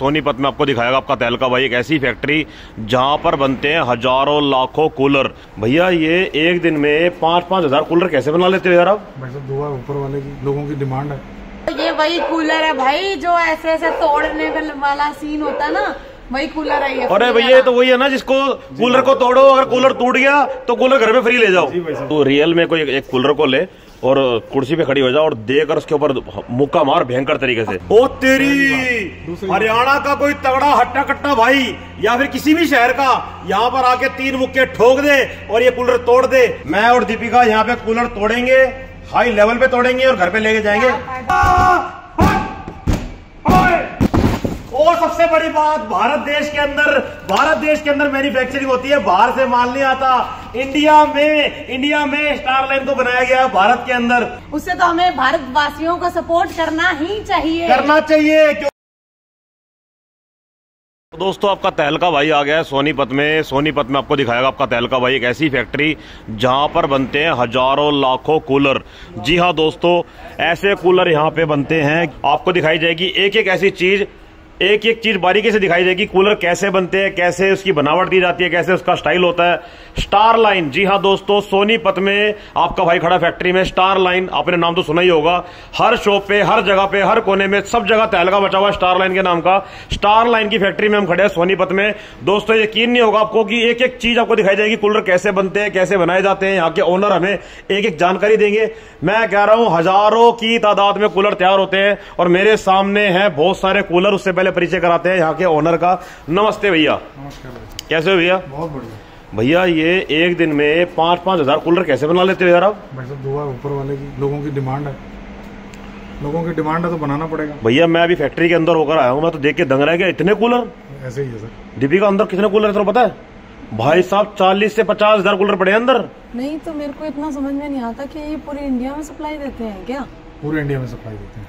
सोनीपत में आपको दिखाएगा आपका तेल का भाई एक ऐसी फैक्ट्री जहाँ पर बनते हैं हज़ारों लाखों कूलर भैया ये एक दिन में पाँच पाँच हज़ार कूलर कैसे बना लेते हो यार आप? भाई साहब दुआ ऊपर वाले की लोगों की डिमांड है। ये वही कूलर है भाई जो ऐसे ऐसे तोड़ने वाला सीन होता है ना वही कूलर आई है अरे भैया ये तो वही है ना जिसको कूलर को तोड़ो अगर कूलर टूट गया तो कूलर घर में फ्री ले जाओ। जी भाई साहब। तो रियल में कोई एक कूलर को ले और कुर्सी पे खड़ी हो जाओ और देकर उसके ऊपर मुक्का मार भयंकर तरीके से। ओ तेरी! हरियाणा का कोई तगड़ा हट्टा कट्टा भाई या फिर किसी भी शहर का, यहाँ पर आके तीन मुक्के ठोक दे और ये कूलर तोड़ दे। मैं और दीपिका यहाँ पे कूलर तोड़ेंगे हाई लेवल पे तोड़ेंगे और घर पे लेके जाएँगे। और सबसे बड़ी बात, भारत देश के अंदर, भारत देश के अंदर मैन्युफैक्चरिंग होती है, बाहर से माल नहीं आता। इंडिया में इंडिया में स्टार लाइन को बनाया गया है भारत के अंदर। उससे तो हमें भारतवासियों को सपोर्ट करना ही चाहिए। करना चाहिए क्यों? दोस्तों आपका तहलका भाई आ गया है सोनीपत में। सोनीपत में आपको दिखाएगा आपका तहलका भाई एक ऐसी फैक्ट्री जहाँ पर बनते हैं हज़ारों लाखों कूलर जी हाँ दोस्तों ऐसे कूलर यहाँ पे बनते हैं। आपको दिखाई जाएगी एक एक ऐसी चीज़ एक एक चीज़ बारीकी से दिखाई देगी, कूलर कैसे बनते हैं, कैसे उसकी बनावट दी जाती है, कैसे उसका स्टाइल होता है। स्टार लाइन जी हाँ दोस्तों सोनीपत में आपका भाई खड़ा फैक्ट्री में स्टार लाइन आपने नाम तो सुना ही होगा। हर शॉप पे, हर जगह पे, हर कोने में, सब जगह तहलका बचा हुआ स्टार लाइन के नाम का। स्टार लाइन की फैक्ट्री में हम खड़े हैं सोनीपत में। दोस्तों, यकीन नहीं होगा आपको कि एक एक चीज़ आपको दिखाई जाएगी, कूलर कैसे बनते हैं, कैसे बनाए जाते हैं, यहाँ के ओनर हमें एक एक जानकारी देंगे। मैं कह रहा हूँ, हज़ारों की तादाद में कूलर तैयार होते हैं और मेरे सामने है बहुत सारे कूलर, उससे पहले परिचय कराते हैं यहाँ के ओनर का। नमस्ते भैया। नमस्कार कैसे हो भैया? बहुत बढ़िया। भैया ये एक दिन में पाँच पाँच हज़ार कूलर कैसे बना लेते हो यार आप? भाई साहब दुआ ऊपर वाले की लोगों की डिमांड है। लोगों की डिमांड है तो बनाना पड़ेगा। भैया मैं अभी फैक्ट्री के अंदर होकर आया हूँ मैं तो देख के दंग रह गया। इतने कूलर ऐसे ही है सर। दीपिका अंदर कितने कूलर है तो पता है? भाई साहब चालीस से पचास हज़ार कूलर पड़े अंदर। नहीं तो मेरे को इतना समझ में नहीं आता कि ये पूरे इंडिया में सप्लाई देते हैं क्या? पूरे इंडिया में सप्लाई देते हैं।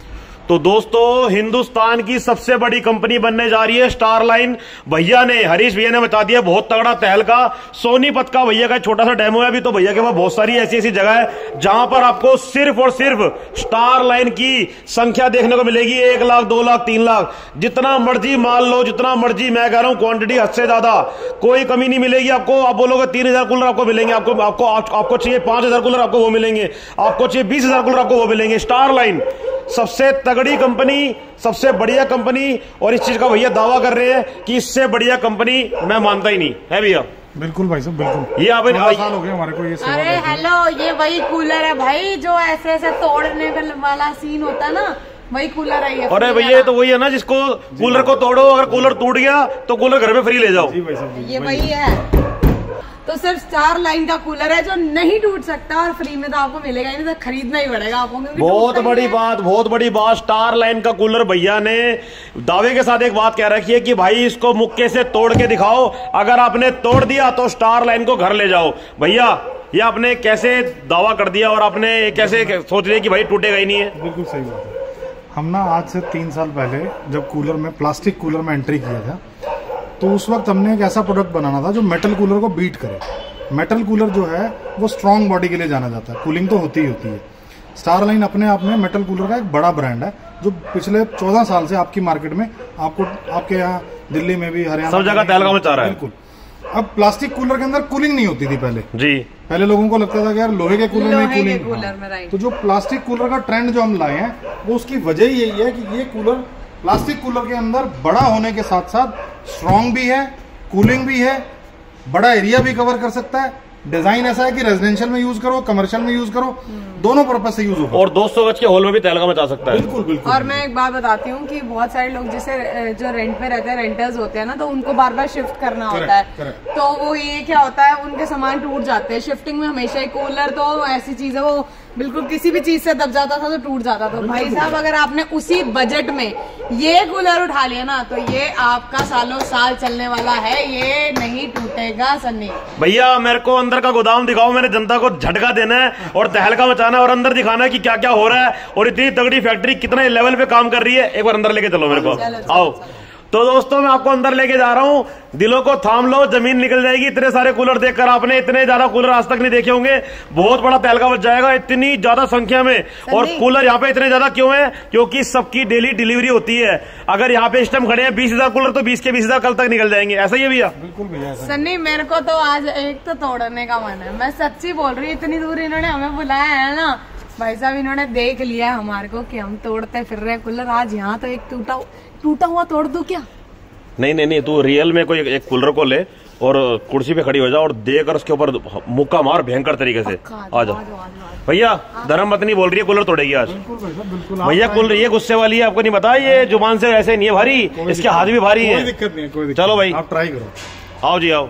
तो दोस्तों, हिंदुस्तान की सबसे बड़ी कंपनी बनने जा रही है स्टार लाइन भैया ने, हरीश भैया ने बता दिया, बहुत तगड़ा तहलका। सोनीपत का भैया का छोटा सा डेमो है अभी तो भैया के पास बहुत सारी ऐसी ऐसी जगह है, जहाँ पर आपको सिर्फ़ और सिर्फ़ स्टार लाइन की संख्या देखने को मिलेगी। एक लाख, दो लाख, तीन लाख। जितना मर्ज़ी माल लो, जितना मर्ज़ी, मैं कह रहा हूँ क्वांटिटी हद से ज़्यादा। कोई कमी नहीं मिलेगी आपको। आप बोलोगे तीन हज़ार कूलर आपको मिलेंगे, आपको आपको आपको चाहिए पाँच हज़ार कूलर आपको वो मिलेंगे। आपको चाहिए बीस हज़ार कूलर आपको वो मिलेंगे। स्टार लाइन सबसे तगड़ी कंपनी सबसे बढ़िया कंपनी और इस चीज़ का भैया दावा कर रहे हैं कि इससे बढ़िया कंपनी मैं मानता ही नहीं। है भैया? बिल्कुल भाई साहब बिल्कुल। ये आप साल हो गए हमारे को ये सेवा अरे हेलो ये वही कूलर है भाई जो ऐसे ऐसे तोड़ने वाला सीन होता है ना वही कूलर आई है अरे भैया ये तो वही है ना जिसको कूलर को तोड़ो अगर कूलर टूट गया तो कूलर घर में फ्री ले जाओ। जी भाई ये वही है। तो सिर्फ़ स्टार लाइन का कूलर है जो नहीं टूट सकता और फ्री में तो आपको मिलेगा ही नहीं तो खरीदना ही पड़ेगा आपको बहुत बड़ी बात बहुत बड़ी बात स्टार लाइन का कूलर भैया ने दावे के साथ एक बात कह रखी है कि भाई इसको मुक्के से तोड़ के दिखाओ अगर आपने तोड़ दिया तो स्टार लाइन को घर ले जाओ। भैया ये आपने कैसे दावा कर दिया और आपने कैसे सोच लिया कि भाई टूटेगा ही नहीं है? बिल्कुल सही बात है। हम ना आज से तीन साल पहले जब कूलर में प्लास्टिक कूलर में एंट्री किया था तो उस वक्त हमने एक ऐसा प्रोडक्ट बनाना था जो मेटल कूलर को बीट करे। मेटल कूलर जो है वो स्ट्रांग बॉडी के लिए जाना जाता है। कूलिंग तो होती ही होती है। स्टार लाइन अपने आप में मेटल कूलर का एक बड़ा ब्रांड है जो पिछले चौदह साल से आपकी मार्केट में आपको आपके यहाँ दिल्ली में भी हरियाणा सब जगह में तहलका मचा रहा है। बिल्कुल। अब प्लास्टिक कूलर के अंदर कूलिंग नहीं होती थी पहले। जी। पहले लोगों को लगता था कि यार लोहे के कूलर में कूलिंग तो जो प्लास्टिक कूलर का ट्रेंड जो हम लाए हैं वो उसकी वजह ही यही है कि ये कूलर प्लास्टिक कूलर के अंदर बड़ा होने के साथ साथ स्ट्रॉन्ग भी है कूलिंग भी है, बड़ा एरिया भी कवर कर सकता है। डिज़ाइन ऐसा है कि रेजिडेंशियल में यूज़ करो कमर्शियल में यूज़ करो। दोनों पर्पज से यूज़ होगा। और 200 गज के हॉल में भी तहलका मचा सकता है। बिल्कुल बिल्कुल। और मैं एक बात बताती हूँ कि बहुत सारे लोग जैसे जो रेंट पे रहते हैं रेंटर्स होते हैं ना तो उनको बार बार शिफ्ट करना होता है. तो वो ये क्या होता है उनके सामान टूट जाते हैं। शिफ्टिंग में हमेशा ही कूलर तो ऐसी चीज़ है वो बिल्कुल किसी भी चीज़ से दब जाता था तो टूट जाता था। भाई साहब अगर आपने उसी बजट में ये कूलर उठा लिया ना तो ये आपका सालों साल चलने वाला है ये नहीं टूटेगा सन्नी भैया मेरे को अंदर का गोदाम दिखाओ मैंने जनता को झटका देना है और तहलका मचाना है और अंदर दिखाना है कि क्या क्या हो रहा है और इतनी तगड़ी फैक्ट्री कितने लेवल पे काम कर रही है। एक बार अंदर लेके चलो मेरे को। चलो, आओ। तो दोस्तों मैं आपको अंदर लेके जा रहा हूँ। दिलों को थाम लो ज़मीन निकल जाएगी। इतने सारे कूलर देखकर आपने इतने ज़्यादा कूलर आज तक नहीं देखे होंगे। बहुत बड़ा तहलका बच जाएगा इतनी ज़्यादा संख्या में। और कूलर यहाँ पे इतने ज़्यादा क्यों है? क्योंकि सबकी डेली डिलीवरी होती है। अगर यहाँ पे इस टाइम खड़े हैं बीस हज़ार कूलर तो बीस के बीस हज़ार कल तक निकल जाएँगे। ऐसा ही है भैया? बिल्कुल भैया सन्नी मेरे को तो आज एक तो तोड़ने का मन है। मैं सच्ची बोल रही हूँ इतनी दूर इन्होंने हमें बुलाया है ना। भाई साहब इन्होंने देख लिया है हमारे को कि हम तोड़ते फिर रहे कूलर। आज यहाँ तो एक टूटा टूटा हुआ तोड़ दू क्या? नहीं नहीं नहीं तू रियल में कोई एक, कूलर को ले और कुर्सी पे खड़ी हो जा और देकर उसके ऊपर मुक्का मार भयंकर तरीके से। आ जा। जाओ, भैया धर्म पत्नी बोल रही है कूलर तोड़ेगी आज। बिल्कुल भाई साहब बिल्कुल आप भैया कूलर ये गुस्से वाली है आपको नहीं पता ये ज़ुबान से ऐसे नहीं है भारी इसके हाथ भी भारी है। दिक्कत नहीं है कोई दिक्कत चलो भाई। आप ट्राई करो। आओ जी आओ।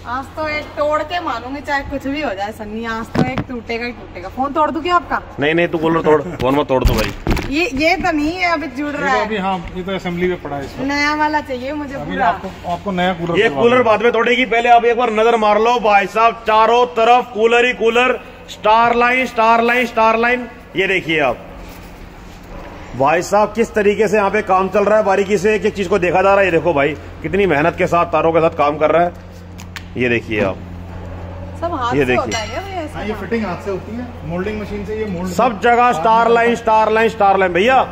आज तो एक तोड़ के मानूँगी चाहे कुछ भी हो जाए सन्नी आज तो एक टूटेगा ही टूटेगा। फ़ोन तोड़ दूँ क्या आपका? नहीं नहीं तू कूलर तोड़। फ़ोन मत तोड़ दो भाई। ये ये तो नहीं है अभी जुड़ रहा तो अभी हाँ ये तो असेंबली में पड़ा है नया वाला चाहिए मुझे पूरा। आपको आपको नया कूलर ये कूलर बाद में तोड़ेगी। पहले आप एक बार नज़र मार लो भाई साहब चारों तरफ़ कूलर ही cooler Star Line Star Line Star Line ये देखिए आप। भाई साहब किस तरीके से यहाँ पे काम चल रहा है? बारीकी से एक एक चीज़ को देखा जा रहा है। ये देखो भाई कितनी मेहनत के साथ तारों के साथ काम कर रहा है। ये देखिए आप। सब हाथ ये देखिए। होता है क्या भैया हाँ ये फिटिंग हाथ से होती है। मोल्डिंग मशीन से ये मोल्ड सब जगह Star Line Star Line Star Line भैया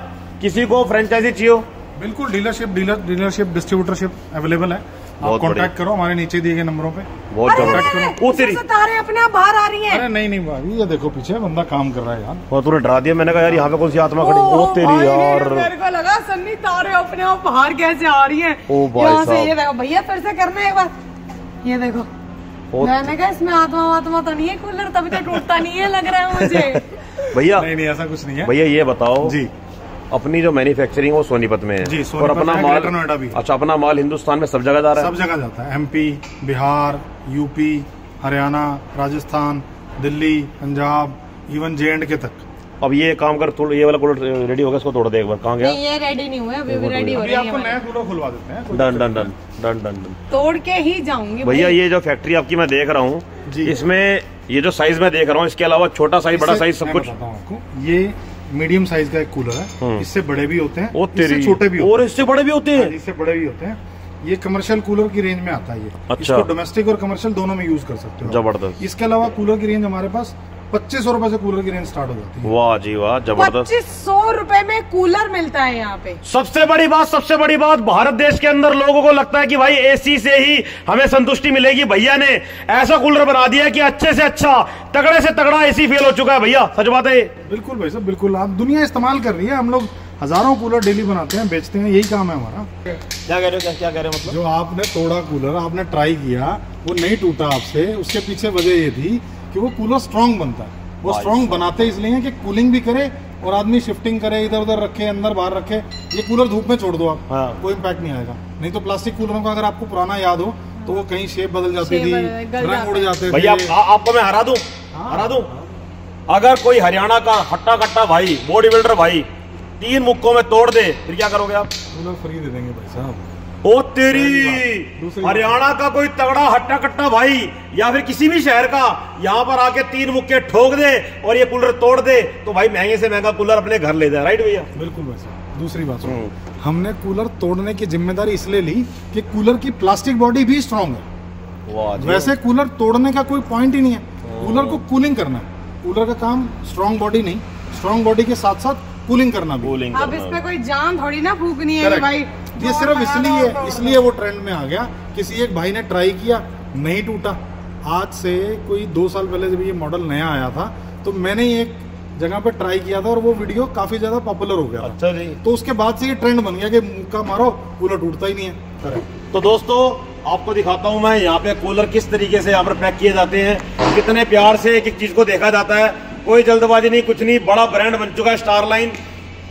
किसी को फ्रेंचाइजी चाहिए बिल्कुल dealership dealer dealership distributorship available है। आप बहुत कांटेक्ट करो हमारे नीचे दिए गए नंबरों पे। बहुत ओ अरे, तेरी अपने आप बाहर आ रही हैं। अरे नहीं नहीं भाभी ये देखो पीछे बंदा काम कर रहा है यार। और तूने डरा दिया। मैंने कहा यार यहाँ पे कौन सी आत्मा खड़ी ओ तेरी यार। मेरे को लगा सन्नी तारे अपने आप बाहर कैसे आ रही है। ओ भाई साहब। ये भैया फिर से करना है एक बार। ये देखो। मैंने कहा इसमें आत्मा आत्मा तो नहीं है कूलर तभी तो टूटता नहीं है लग रहा है मुझे। भैया नहीं नहीं ऐसा कुछ नहीं है। भैया ये बताओ। जी। अपनी जो मैन्युफैक्चरिंग वो सोनीपत में है। जी, और अपना माल नोएडा भी अच्छा अपना माल हिंदुस्तान में सब जगह जा रहा है? सब जगह जाता है। MP Bihar UP Haryana Rajasthan Delhi Punjab even J and K तक। है अब ये काम कर तोड़ ये वाला कूलर रेडी हो गया इसको तोड़ दे एक बार कहाँ गया? ये रेडी नहीं हुए अभी भी रेडी हो अभी रही है आपको नया कूलर खुलवा देते हैं done done done done done done. तोड़ के ही जाऊँगी भैया ये जो फैक्ट्री आपकी मैं देख रहा हूँ इसमें ये जो साइज़ मैं देख रहा हूँ इसके अलावा छोटा साइज़ बड़ा साइज़ सब कुछ आपको ये मीडियम साइज़ का एक कूलर है इससे बड़े भी होते हैं इससे छोटे भी होते और इससे बड़े भी होते हाँ, हैं इससे बड़े भी होते हैं। ये कमर्शियल कूलर की रेंज में आता है ये। अच्छा। इसको डोमेस्टिक और कमर्शियल दोनों में यूज़ कर सकते हो ज़बरदस्त। इसके अलावा कूलर की रेंज हमारे पास पच्चीस सौ रूपए से कूलर की रेंज स्टार्ट हो जाती है। वाह जी वाह ज़बरदस्त। पच्चीस सौ रूपए में कूलर मिलता है यहाँ पे। सबसे बड़ी बात सबसे बड़ी बात भारत देश के अंदर लोगों को लगता है कि भाई एसी से ही हमें संतुष्टि मिलेगी। भैया ने ऐसा कूलर बना दिया है कि अच्छे से अच्छा तगड़े से तगड़ा एसी फेल हो चुका है। भैया सच बात है बिल्कुल भाई साहब बिल्कुल। आप दुनिया इस्तेमाल कर रही है हम लोग हज़ारों कूलर डेली बनाते हैं बेचते हैं यही काम है हमारा। क्या कह रहे हो क्या क्या कह रहे हो मतलब? जो आपने तोड़ा कूलर आपने ट्राई किया वो नहीं टूटा आपसे उसके पीछे वजह ये थी कि वो कूलर स्ट्रांग बनता है। वो स्ट्रांग बनाते इसलिए हैं कि कूलिंग भी करे और आदमी शिफ्टिंग करे इधर उधर रखे अंदर बाहर रखे। ये कूलर धूप में छोड़ दो आप। हाँ। कोई इम्पैक्ट नहीं आएगा। नहीं तो प्लास्टिक कूलरों का अगर आपको पुराना याद हो तो वो कहीं शेप बदल जाती थी रंग उड़ जाते भैया आपको मैं हरा दूँ? हरा दूँ? अगर कोई हरियाणा का हट्टा कट्टा भाई बॉडी बिल्डर भाई तीन मुक्कों में तोड़ दे फिर क्या करोगे आप? कूलर फ्री दे देंगे भाई साहब। ओ तेरी हरियाणा का कोई तगड़ा हट्टा कट्टा भाई या फिर किसी भी शहर का यहाँ पर आके तीन मुक्के ठोक दे और ये कूलर तोड़ दे तो भाई महँगे से महँगा कूलर अपने घर ले जाए राइट भैया? बिल्कुल भाई दूसरी बात हम्म। हमने कूलर तोड़ने की ज़िम्मेदारी इसलिए ली कि कूलर की प्लास्टिक बॉडी भी स्ट्रांग है। वैसे कूलर तोड़ने का कोई पॉइंट ही नहीं है। कूलर को कूलिंग करना है। कूलर का काम स्ट्रांग बॉडी नहीं स्ट्रांग बॉडी के साथ साथ कूलिंग करना भी। कूलिंग अब इस पे कोई जान थोड़ी ना फूकनी है भाई ये सिर्फ़ इसलिए इसलिए वो ट्रेंड में आ गया। किसी एक भाई ने ट्राई किया नहीं टूटा। आज से कोई दो साल पहले जब ये मॉडल नया आया था तो मैंने ही एक जगह पे ट्राई किया था और वो वीडियो काफ़ी ज़्यादा पॉपुलर हो गया अच्छा जी। तो उसके बाद से ये ट्रेंड बन गया कि मुक्का मारो कूलर टूटता ही नहीं है। तो दोस्तों आपको दिखाता हूँ मैं यहाँ पे कूलर किस तरीके से यहाँ पर पैक किए जाते हैं कितने प्यार से एक एक चीज़ को देखा जाता है। कोई जल्दबाजी नहीं कुछ नहीं बड़ा ब्रांड बन चुका है स्टार लाइन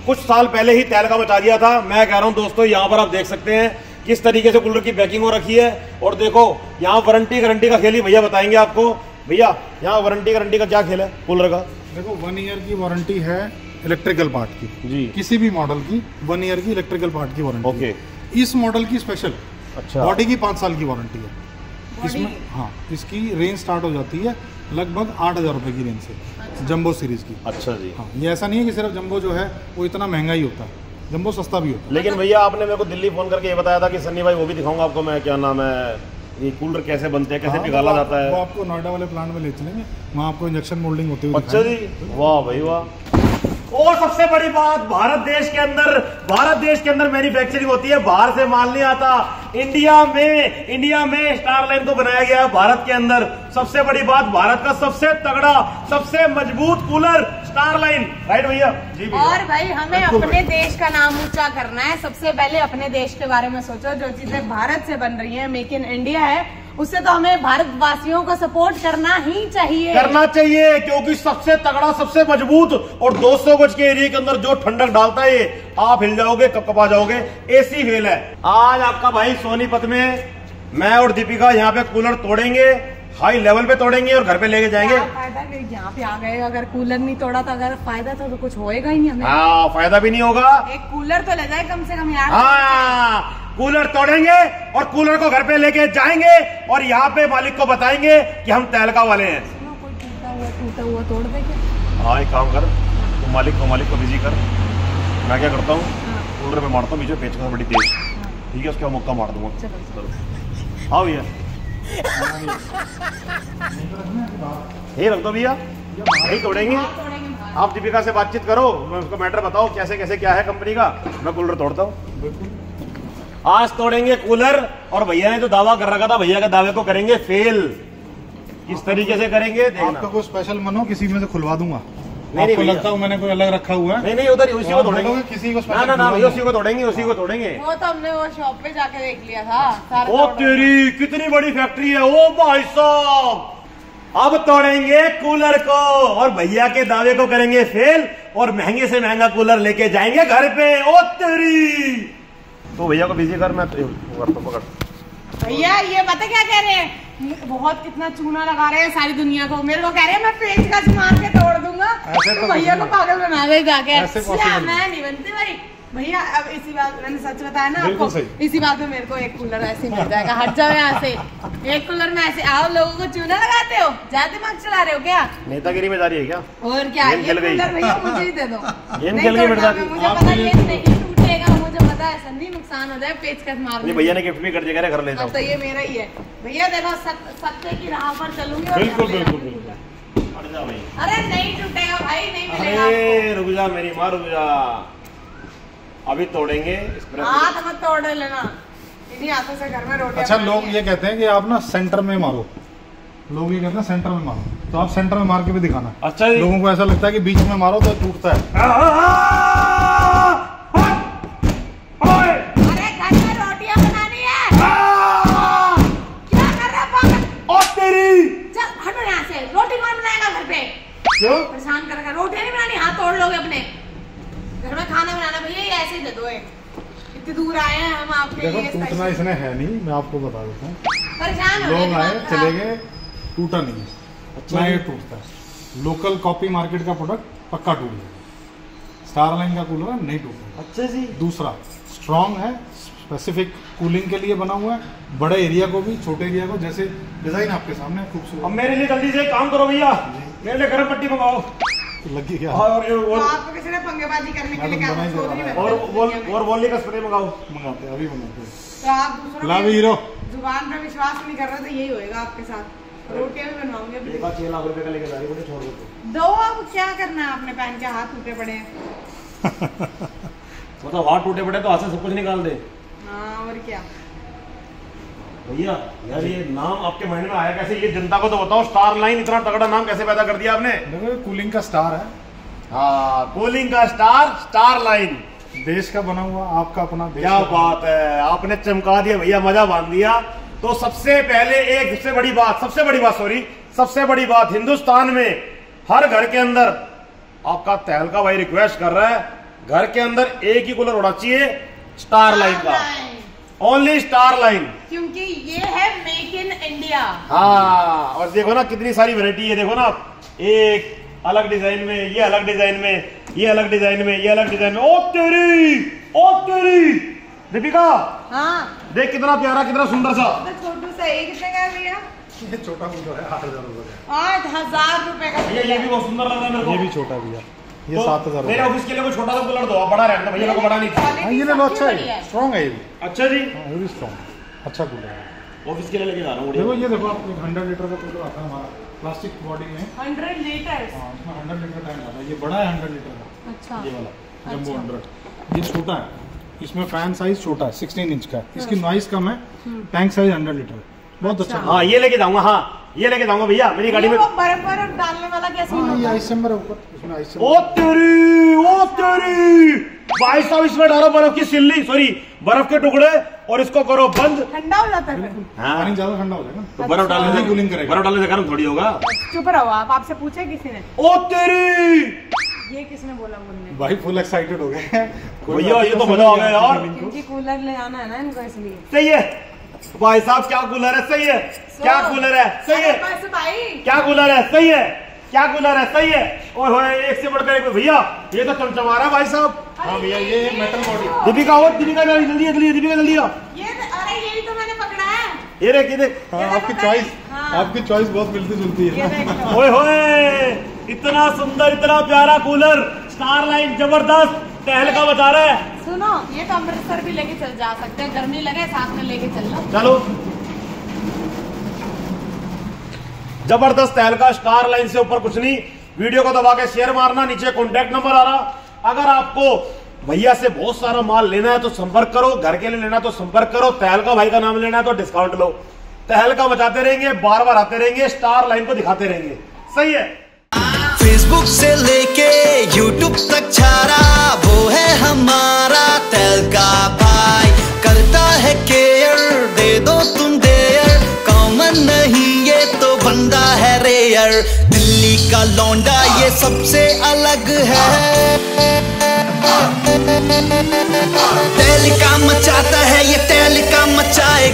कुछ साल पहले ही तहलका मचा दिया था। मैं कह रहा हूँ दोस्तों यहाँ पर आप देख सकते हैं किस तरीके से कूलर की पैकिंग हो रखी है। और देखो यहाँ वारंटी गारंटी का खेल ही भैया बताएँगे आपको। भैया यहाँ वारंटी गारंटी का क्या खेल है कूलर का? देखो वन ईयर की वारंटी है इलेक्ट्रिकल पार्ट की। जी। किसी भी मॉडल की वन ईयर की इलेक्ट्रिकल पार्ट की वारंटी ओके इस मॉडल की स्पेशल अच्छा। बॉडी की पाँच साल की वारंटी है। इसमें हाँ इसकी रेंज स्टार्ट हो जाती है लगभग आठ हज़ार रुपए की रेंज से। जंबो सीरीज़ की। अच्छा जी। हाँ ये ऐसा नहीं है कि सिर्फ़ जंबो जो है वो इतना महँगा ही होता। है जम्बो सस्ता भी होता। है लेकिन भैया आपने मेरे को दिल्ली फ़ोन करके ये बताया था कि सन्नी भाई वो भी दिखाऊँगा आपको मैं क्या नाम है ये कूलर कैसे बनते हैं है कैसे हाँ, पिघाला वो आप- जाता वो है आपको नोएडा वाले प्लांट में ले चलेंगे वहाँ आपको इंजेक्शन मोल्डिंग होती हुई अच्छा जी। वाह भाई वाह। और सबसे बड़ी बात भारत देश के अंदर भारत देश के अंदर मैन्युफैक्चरिंग होती है बाहर से माल नहीं आता। इंडिया में इंडिया में स्टार लाइन को बनाया गया है भारत के अंदर। सबसे बड़ी बात भारत का सबसे तगड़ा सबसे मज़बूत कूलर स्टार लाइन। राइट भैया? जी भैया। और भाई हमें अपने देश का नाम ऊँचा करना है। सबसे पहले अपने देश के बारे में सोचो जो चीज़ें भारत से बन रही है मेक इन इंडिया है। उससे तो हमें भारतवासियों को सपोर्ट करना ही चाहिए। करना चाहिए क्योंकि सबसे तगड़ा सबसे मज़बूत और 200 गज के एरिया के अंदर जो ठंडक डालता है आप हिल जाओगे कप कपा जाओगे एसी फेल है। आज आपका भाई सोनीपत में मैं और दीपिका यहाँ पे कूलर तोड़ेंगे हाई लेवल पे तोड़ेंगे और घर पे लेके जाएँगे। फ़ायदा? नहीं यहाँ पे आ गए अगर कूलर नहीं तोड़ा तो अगर फ़ायदा था तो कुछ होएगा ही नहीं हमें। हाँ फ़ायदा भी नहीं होगा। एक कूलर तो ले जाए कम से कम यार। हाँ कूलर तोड़ेंगे और कूलर को घर पे लेके जाएँगे और यहाँ पे मालिक को बताएँगे कि हम तहलका वाले हैं। सुनो, कोई टूटा हुआ टूटा हुआ तोड़ दे क्या हाँ एक काम कर तू मालिक को मालिक को बिज़ी कर। मैं क्या करता हूँ कूलर में मारता हूँ बीच पेच का बड़ी तेज। ठीक है उसका मुक्का मार दूँगा। हाँ भैया। यही रख दो भैया यही तोड़ेंगे। तोड़ेंगे आप दीपिका से बातचीत करो मैं उसको मैटर बताओ कैसे कैसे क्या है कंपनी का? मैं कूलर तोड़ता हूँ। आज तोड़ेंगे कूलर और भैया ने जो दावा कर रखा था भैया के दावे को करेंगे फेल। किस तरीके से करेंगे देखना। आपका कोई स्पेशल मन हो किसी में से खुलवा दूँगा। नहीं, आपको भैया। लगता हो मैंने कोई अलग रखा हुआ है? नहीं नहीं उधर उसी को तोड़ेंगे। किसी को ना ना ना भैया उसी को तोड़ेंगे उसी को तोड़ेंगे। वो तो हमने वो शॉप पे जाके देख लिया था ओ तेरी कितनी बड़ी फैक्ट्री है ओ भाई साहब। अब तोड़ेंगे कूलर को और भैया के दावे को करेंगे फेल और महँगे से महँगा कूलर लेके जाएँगे घर पे। ओ तेरी। तो भैया को बिज़ी कर मैं तो करता पकड़। भैया ये पता क्या कह रहे हैं? बहुत कितना चूना लगा रहे हैं सारी दुनिया को। मेरे को कह रहे हैं मैं पेज का मार के तोड़ दूँगा। ऐसे तो तो भैया को पागल बना दे जाके। अच्छा, मैं नहीं बनती भाई। भैया अब इसी बात मैंने सच बताया ना आपको। इसी बात में मेरे को एक कूलर ऐसे मिल जाएगा। हट जाओ यहाँ से। एक कूलर में ऐसे आओ लोगों को चूना लगाते हो? ज़्यादा दिमाग चला रहे हो क्या? नेतागिरी में जा रही है क्या? और क्या? गेम ये। कूलर भैया मुझे ही दे दो। गेम खेल गई मुझे पता ये नहीं। पता नुकसान हो जाए नहीं भैया ने गिफ्ट भी कर दिया घर ले अब तो ये मेरा ही है। भैया देखो सत- सत्य की राह पर चलूँगी बिल्कुल, बिल्कुल, अरे नहीं टूटेगा भाई नहीं मिलेगा अरे रुक जा मेरी माँ रुक जा। अभी तोड़ेंगे हाथ मत तोड़ लेना। इन्हीं हाथों से घर में रोटियाँ अच्छा लोग ये कहते हैं कि आप ना सेंटर में मारो। लोग ये कहते हैं सेंटर में मारो। तो आप सेंटर में मार के भी दिखाना। अच्छा जी। लोगों को ऐसा लगता है कि बीच में मारो तो टूटता है ओए! अरे घर में रोटियाँ बनानी है क्या कर रहा है पागल ओ तेरी चल हटो यहाँ से रोटी कौन बनाएगा घर पे क्यों? परेशान कर कर रोटियाँ नहीं बनानी हाथ तोड़ लोगे अपने। घर में खाना बनाना भैया ये ऐसे ही दे दो इतनी दूर आए हैं हम आपके देखो टूटना इसने है नहीं मैं आपको बता देता हूँ। परेशान लोग आए चले गए टूटा नहीं ना ये टूटता है। लोकल कॉपी मार्केट का प्रोडक्ट पक्का टूट जाएगा स्टार लाइन का कूलर है नहीं टूटेगा अच्छा जी। दूसरा स्ट्रांग है स्पेसिफिक कूलिंग के लिए बना हुआ है। बड़े एरिया को भी छोटे एरिया को जैसे डिज़ाइन आपके सामने खूबसूरत। अब मेरे लिए जल्दी से एक काम करो भैया। मेरे लिए गर्म पट्टी मंगाओ। तो लगी क्या और तो और आपको किसी ने पंगेबाजी करने के लिए तो ही दे और बैठे और वॉली का स्प्रे मंगाओ। मंगाते हैं, अभी मंगाते हैं। तो आप दूसरों ला की हीरो। ज़ुबान पे विश्वास नहीं कर रहे तो यही होएगा आपके साथ। रोटियाँ भी बनवाऊँगे एक बार छह लाख रुपए का लेके जा रही मुझे छोड़ दो तो। दो अब क्या करना है आपने पहन के हाथ टूटे पड़े हैं। मतलब हाथ टूटे पड़े तो हाथ से सब कुछ निकाल दे। हाँ और क्या। भैया यार ये नाम आपके माइंड में आया कैसे? ये जनता को तो बताओ स्टार लाइन इतना तगड़ा नाम कैसे पैदा कर दिया आपने? देखो कूलिंग का स्टार है। हाँ कूलिंग का स्टार स्टार लाइन देश का बना हुआ आपका अपना देश क्या बात है आपने चमका दिया भैया मज़ा बाँध दिया। तो सबसे पहले एक सबसे बड़ी बात सबसे बड़ी बात सॉरी सबसे बड़ी बात हिंदुस्तान में हर घर के अंदर आपका तहलका भाई रिक्वेस्ट कर रहा है घर के अंदर एक ही कूलर होना चाहिए स्टार लाइन का। ओनली स्टार लाइन क्योंकि ये है मेक इन इंडिया हाँ और देखो ना कितनी सारी वैरायटी है देखो ना एक अलग डिज़ाइन में ये अलग डिज़ाइन में ये अलग डिज़ाइन में ये अलग डिज़ाइन में। ओ तेरी ओ तेरी दीपिका हाँ। देख कितना प्यारा कितना सुंदर सा। तो छोटू सा ये कितने का भैया ये छोटा है आठ हज़ार रुपए का। आठ हज़ार रुपए का ये भी बहुत सुंदर लग रहा है मेरे ये भी छोटा भैया ये तो सात हज़ार मेरे ऑफ़िस के लिए कोई छोटा सा कूलर दो आप बड़ा रहने दो भैया को बड़ा नहीं चाहिए। हाँ ये ले लो अच्छा है। स्ट्रॉन्ग है ये। भी अच्छा जी। हाँ, ये भी स्ट्रॉन्ग अच्छा कूलर है। ऑफ़िस के लिए लेके जा रहा हूँ देखो ये देखो आप एक हंड्रेड लीटर का कूलर आता है हमारा प्लास्टिक बॉडी में। हंड्रेड लीटर हाँ इसमें हंड्रेड लीटर टैंक आता है। ये बड़ा है हंड्रेड लीटर का। अच्छा। ये वाला जम्बो हंड्रेड ये छोटा है। इसमें फ़ैन साइज़ छोटा है सिक्सटीन इंच का इसकी नॉइस कम है। टैंक साइज़ हंड्रेड लीटर है। बहुत अच्छा। हाँ ये लेके जाऊँगा हाँ। ये लेके जाऊँगा भैया मेरी गाड़ी में बर्फ़ बर्फ़ डालने वाला क्या सीन हाँ ये होता आइस चैम्बर ऊपर इसमें ओ तेरी ओ तेरी! भाई साहब इसमें डालो बर्फ़ की सिल्ली सॉरी बर्फ़ के टुकड़े और इसको करो बंद। ठंडा हो जाता है हाँ। ज़्यादा ठंडा हो जाएगा ना। तो बर्फ़ डालने से कूलिंग करेगा। बर्फ़ डालने से गर्म थोड़ी होगा। चुप रहो आप आपसे पूछे किसी ने? ओ तेरी! ये किसने बोला बोलने भाई फुल एक्साइटेड हो गए भैया, ये तो मज़ा आ गया गया यार। क्योंकि कूलर ले आना है ना इनको इसलिए। सही है। भाई साहब क्या कूलर है? सही है? क्या कूलर है? सही है? क्या कूलर है? सही है? क्या कूलर है? सही है? ओए होए एक से बढ़कर एक भैया ये तो चमचमा रहा भाई साहब। हाँ भैया ये मेटल बॉडी दीपिका हो दीपिका जल्दी जल्दी जल्दी दीपिका जल्दी आओ ये अरे यही तो मैंने पकड़ा है। ये देख ये देख। हाँ आपकी चॉइस हाँ। आपकी चॉइस बहुत मिलती जुलती है। ओए होए इतना सुंदर इतना प्यारा कूलर स्टार लाइन ज़बरदस्त तहलका बता रहा है। सुनो, ये तो अमृतसर भी लेके चल जा सकते हैं। गर्मी लगे, साथ में लेके चल लो। चलो। ज़बरदस्त तहलका, स्टार लाइन से ऊपर कुछ नहीं। वीडियो को दबा के शेयर मारना, नीचे कॉन्टैक्ट नंबर आ रहा। अगर आपको भैया से बहुत सारा माल लेना है तो संपर्क करो। घर के लिए लेना तो संपर्क करो। तहलका भाई का नाम लेना है तो डिस्काउंट लो। तहलका बचाते रहेंगे, बार बार आते रहेंगे, स्टार लाइन को दिखाते रहेंगे। सही है? फेसबुक से लेके यूट्यूब तक छारा, वो है हमारा तेल का भाई। करता है केयर दे दो तुम देयर कॉमन नहीं ये तो बंदा है रेयर दिल्ली का लौंडा ये सबसे अलग है। तेल का मचाता है ये तेल का मचाए